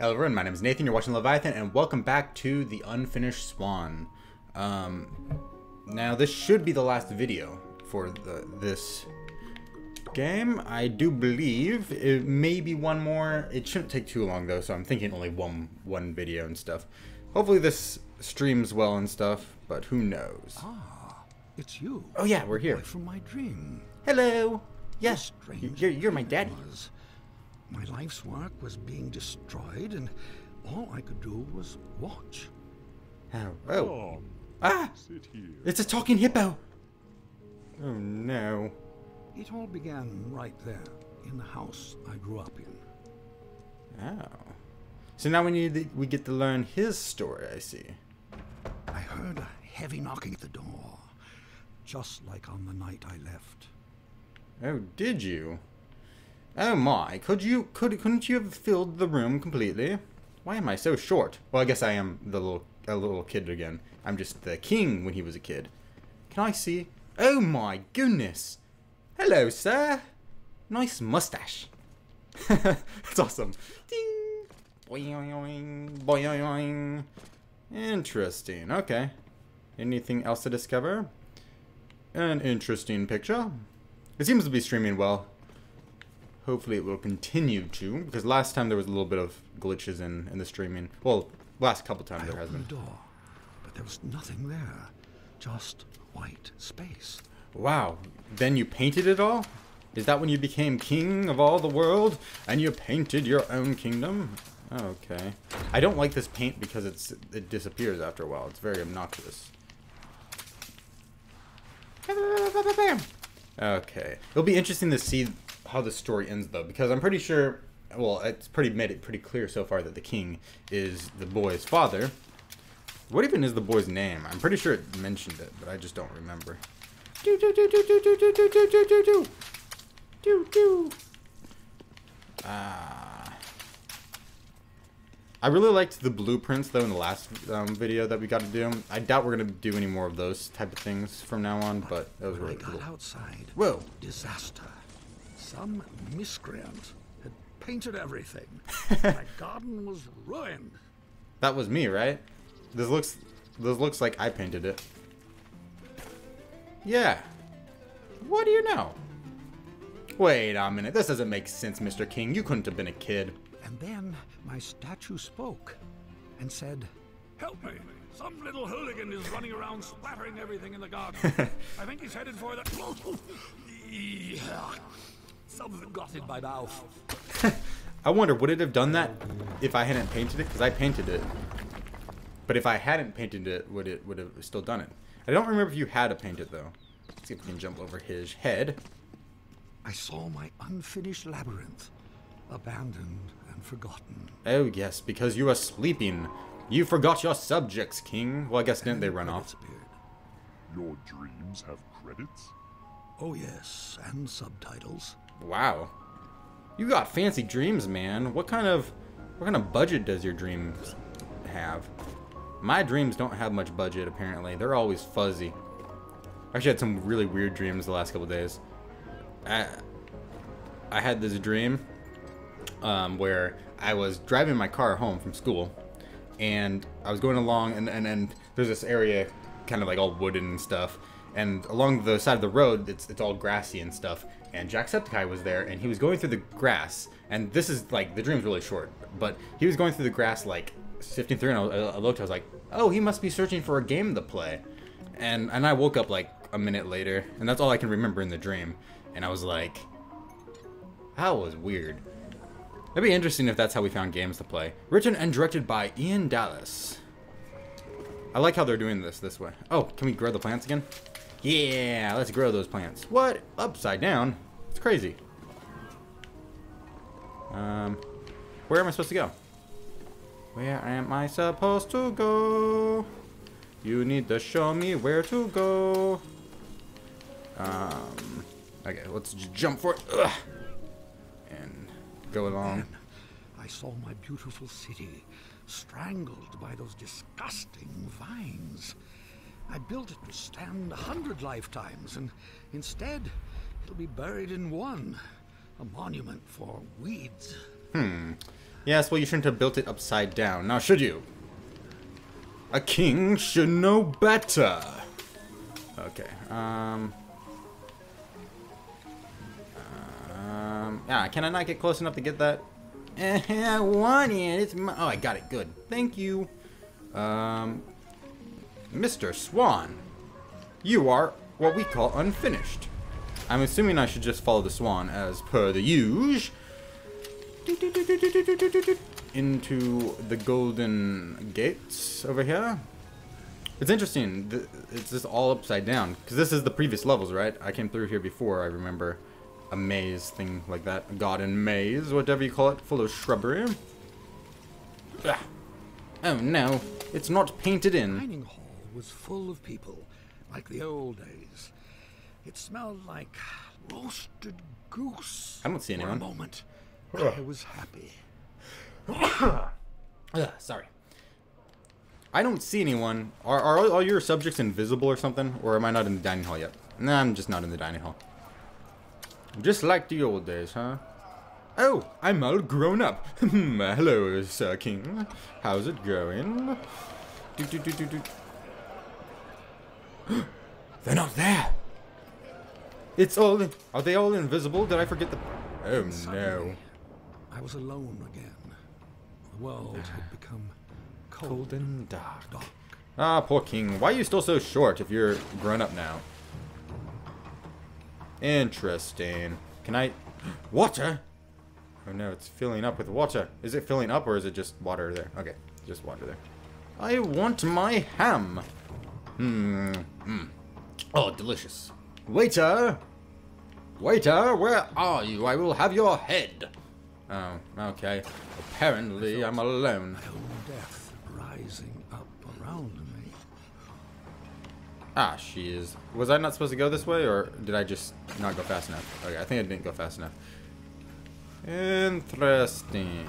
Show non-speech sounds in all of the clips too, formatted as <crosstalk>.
Hello everyone, my name is Nathan, you're watching Leviathan, and welcome back to The Unfinished Swan. Um, now this should be the last video for the, this game. I do believe it may be one more. It shouldn't take too long though, so I'm thinking only one one video and stuff. Hopefully this streams well and stuff, but who knows. Ah, it's you. Oh yeah, we're here. From my dream. Hello. Yes, you're, you're my daddy. Was, my life's work was being destroyed, and all I could do was watch. Oh, oh. Come, Ah! sit here. It's a talking hippo! Oh no. It all began right there in the house I grew up in. Oh. So now we need to, we get to learn his story, I see. I heard a heavy knocking at the door, just like on the night I left. Oh, did you? Oh my, could you could couldn't you have filled the room completely? Why am I so short? Well, I guess I am the little a little kid again. I'm just the king when he was a kid. Can I see? Oh my goodness. Hello, sir. Nice mustache. <laughs> That's awesome. Ding. Boing, boing. Interesting. Okay. Anything else to discover? An interesting picture. It seems to be streaming well. Hopefully it will continue to, because last time there was a little bit of glitches in, in the streaming. Well, last couple times I there has been. the door, but there was nothing there, just white space. Wow. Then you painted it all? Is that when you became king of all the world and you painted your own kingdom? Okay. I don't like this paint because it's it disappears after a while. It's very obnoxious. <laughs> Okay. It'll be interesting to see how the story ends though because I'm pretty sure well, it's pretty made it pretty clear so far that the king is the boy's father. What even is the boy's name? I'm pretty sure it mentioned it, but I just don't remember. Do do do do do do do do do do do do do. Ah. I really liked the blueprints though in the last um, video that we got to do. I doubt we're gonna do any more of those type of things from now on, but that was really cool. outside, Whoa. disaster. Some miscreant had painted everything. <laughs> My garden was ruined. That was me, right? This looks this looks like I painted it. Yeah. What do you know? Wait a minute. This doesn't make sense, Mr. King. You couldn't have been a kid. And then my statue spoke and said, Help me! Some little hooligan is running around splattering everything in the garden. <laughs> I think he's headed for the. <laughs> Something got in my mouth. <laughs> I wonder, would it have done that if I hadn't painted it? Because I painted it. But if I hadn't painted it, would it would have still done it? I don't remember if you had to paint it though. Let's see if we can jump over his head. I saw my unfinished labyrinth, abandoned and forgotten. Oh yes, because you are sleeping. You forgot your subjects, King. Well, I guess didn't they run off? appeared. Your dreams have credits? Oh yes, and subtitles. Wow. You got fancy dreams, man. What kind of what kind of budget does your dreams have? My dreams don't have much budget apparently. They're always fuzzy. I actually had some really weird dreams the last couple days. I I had this dream um, where I was driving my car home from school, and I was going along, and and, and there's this area, kind of like all wooden and stuff, and along the side of the road, it's it's all grassy and stuff. And Jacksepticeye was there, and he was going through the grass, and this is like the dream's really short, but he was going through the grass like sifting through, and I, I looked, I was like, oh, he must be searching for a game to play, and and I woke up like a minute later, and that's all I can remember in the dream, and I was like, that was weird. It'd be interesting if that's how we found games to play. Written and directed by Ian Dallas. I like how they're doing this this way. Oh, can we grow the plants again? Yeah, let's grow those plants. What? Upside down? It's crazy. Um, where am I supposed to go? Where am I supposed to go? You need to show me where to go. Um, okay, let's jump for it. Ugh. And go along. I saw my beautiful city strangled by those disgusting vines. I built it to stand a hundred lifetimes, and instead, it'll be buried in one. A monument for weeds. Hmm. Yes, well, you shouldn't have built it upside down. Now, should you? A king should know better. Okay. Um. Um. Yeah, can I not get close enough to get that? I want it. It's my. Oh, I got it. Good. Thank you. Um. Mr. Swan, you are what we call unfinished. I'm assuming I should just follow the swan as per the usual. Into the golden gates over here. It's interesting. It's just all upside down. Because this is the previous levels, right? I came through here before. I remember a maze thing like that. A garden maze, whatever you call it, full of shrubbery. Ah. Oh no, it's not painted in. Dining hall was full of people, like the old days. It smelled like roasted goose. I don't see anyone. For anyone. a moment, I was happy. <coughs> Ugh, sorry. I don't see anyone. Are, are all, all your subjects invisible or something? Or am I not in the dining hall yet? Nah, I'm just not in the dining hall. Just like the old days, huh? Oh, I'm all grown up. <laughs> Hmm, Hello, Sir King. How's it going? Do, do, do, do, do. <gasps> They're not there. It's all. Are they all invisible? Did I forget the? Oh no. I was alone again. The world had become cold, Cold and dark. dark. Ah, poor king. Why are you still so short if you're grown up now? Interesting. Can I... <gasps> Water? Oh no, it's filling up with water. Is it filling up or is it just water there? Okay, just water there. I want my ham. Hmm. Hmm. Oh, delicious. Waiter! Waiter, where are you? I will have your head. Oh, okay. Apparently, I'm alone. My own death rising up around me. Ah, she is. Was I not supposed to go this way, or did I just not go fast enough? Okay, I think I didn't go fast enough. Interesting.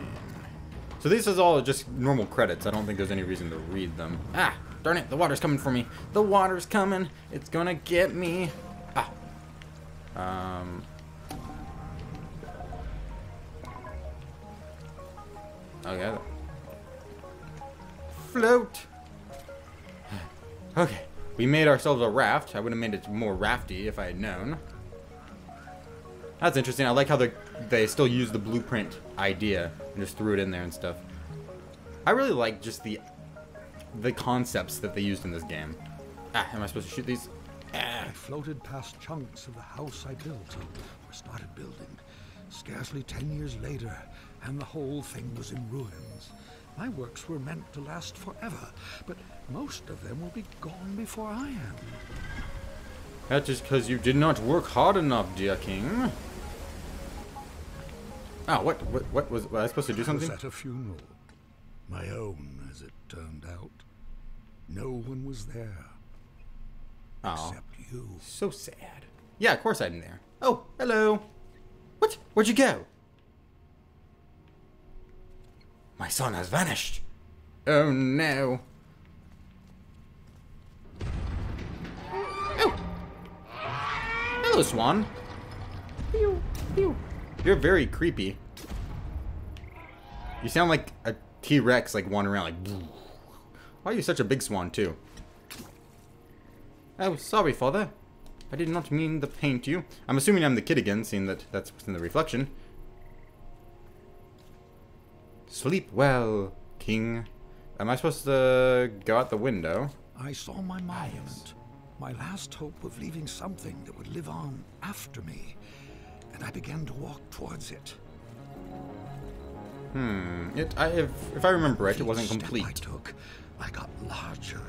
So this is all just normal credits. I don't think there's any reason to read them. Ah, darn it, the water's coming for me. The water's coming. It's gonna get me. Ah. Um. Okay. Float. <sighs> Okay, we made ourselves a raft. I would have made it more rafty if I had known. That's interesting. I like how they they still use the blueprint idea and just threw it in there and stuff. I really like just the the concepts that they used in this game. Ah, am I supposed to shoot these? Ah. I floated past chunks of the house I built, or started building. Scarcely ten years later, and the whole thing was in ruins. My works were meant to last forever, but most of them will be gone before I am. That is just because you did not work hard enough, dear king. Ah, what, what, what was, was I supposed to do I something? was at a funeral. My own, as it turned out. No one was there, Oh, except you. so sad. Yeah, of course I'm there. Oh, hello. What? Where'd you go? My son has vanished. Oh no. Oh. Hello, Swan. Pew, pew. You're very creepy. You sound like a T-Rex, like wandering around, like. Why are you such a big swan, too? Oh, sorry, father. I did not mean to paint you. I'm assuming I'm the kid again, seeing that that's what's in the reflection. Sleep well, king. Am I supposed to go out the window? I saw my monument, my last hope of leaving something that would live on after me, and I began to walk towards it. Hmm. It. I. If, if I remember right, it wasn't complete. I took, I got larger.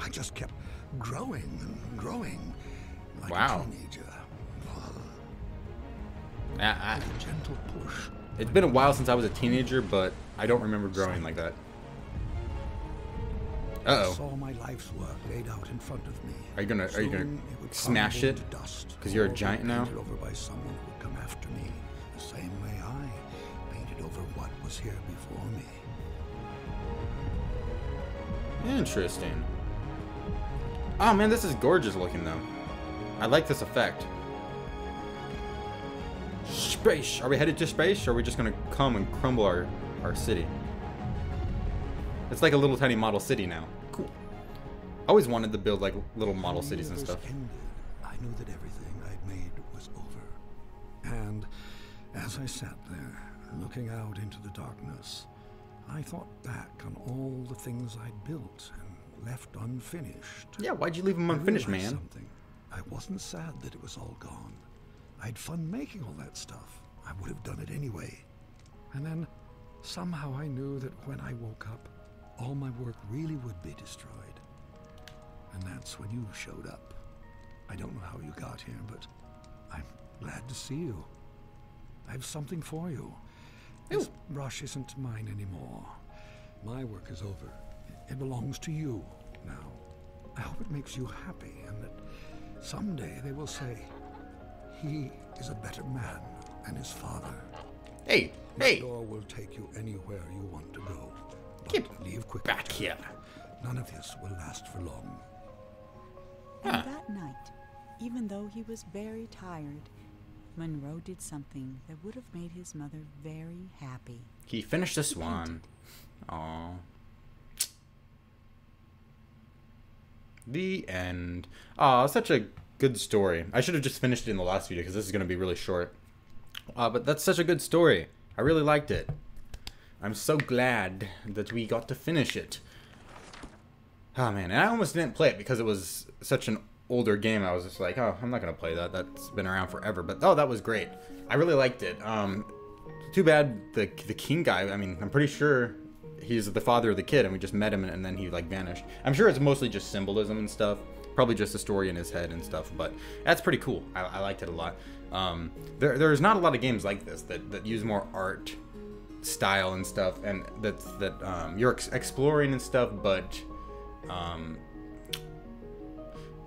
I just kept growing and growing, like Wow. a teenager. I, I, A gentle push. it's been a while since I was a teenager, but I don't remember growing like that. Uh I oh. saw my life's work laid out in front of me. Are you gonna- are you gonna it smash it? to Dust 'Cause you're a giant now? Over by someone who would come after me, the same way I painted over what was here before me. Interesting. Oh man, this is gorgeous looking though. I like this effect. Space! Are we headed to space, or are we just gonna come and crumble our, our city? It's like a little tiny model city now. Cool. I always wanted to build like little model cities and stuff. ended, I knew that everything I'd made was over. And as I sat there, looking out into the darkness, I thought back on all the things I'd built and left unfinished. Yeah, why'd you leave them unfinished, man? Something. I wasn't sad that it was all gone. I'd fun making all that stuff. I would have done it anyway. And then somehow I knew that when I woke up, all my work really would be destroyed. And that's when you showed up. I don't know how you got here, but I'm glad to see you. I have something for you. This brush isn't mine anymore. My work is over. It belongs to you now. I hope it makes you happy and that someday they will say, he is a better man than his father. Hey, This hey, door will take you anywhere you want to go. But Get leave quickly. back here. None of this will last for long. Huh. And that night, even though he was very tired, Monroe did something that would have made his mother very happy. He finished the swan. Aw. The end. Aw, such a good story. I should have just finished it in the last video because this is going to be really short. Uh, but that's such a good story. I really liked it. I'm so glad that we got to finish it. Oh man, and I almost didn't play it because it was such an older game. I was just like, oh, I'm not gonna play that. That's been around forever. But oh, that was great. I really liked it. Um, too bad the the king guy. I mean, I'm pretty sure he's the father of the kid, and we just met him, and then he like vanished. I'm sure it's mostly just symbolism and stuff. Probably just a story in his head and stuff. But that's pretty cool. I, I liked it a lot. Um, there, there's not a lot of games like this that, that use more art style and stuff, and that that um, you're ex- exploring and stuff, but um,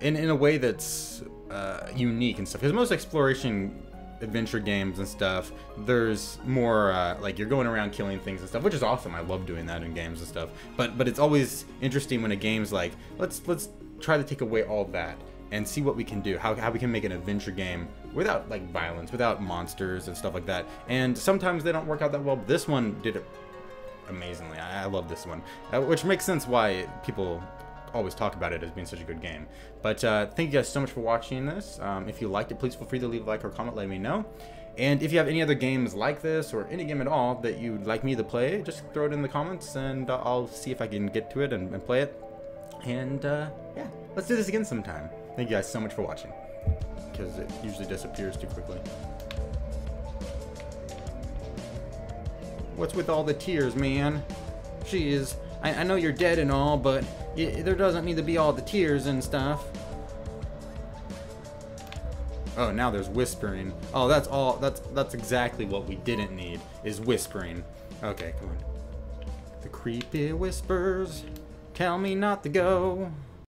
in in a way that's uh, unique and stuff. Because most exploration adventure games and stuff, there's more uh, like you're going around killing things and stuff, which is awesome. I love doing that in games and stuff. But but it's always interesting when a game's like, let's let's try to take away all that and see what we can do. How how we can make an adventure game without like violence, without monsters and stuff like that. And sometimes they don't work out that well. But this one did it amazingly. I, I love this one, uh, which makes sense why people always talk about it as being such a good game. But uh, thank you guys so much for watching this. Um, if you liked it, please feel free to leave a like or comment, letting me know. And if you have any other games like this or any game at all that you'd like me to play, just throw it in the comments and uh, I'll see if I can get to it and, and play it. And uh, yeah, let's do this again sometime. Thank you guys so much for watching because it usually disappears too quickly. What's with all the tears, man? Jeez, I, I know you're dead and all, but there doesn't need to be all the tears and stuff. Oh, now there's whispering. Oh, that's all. That's that's exactly what we didn't need is whispering. Okay, come on. The creepy whispers tell me not to go.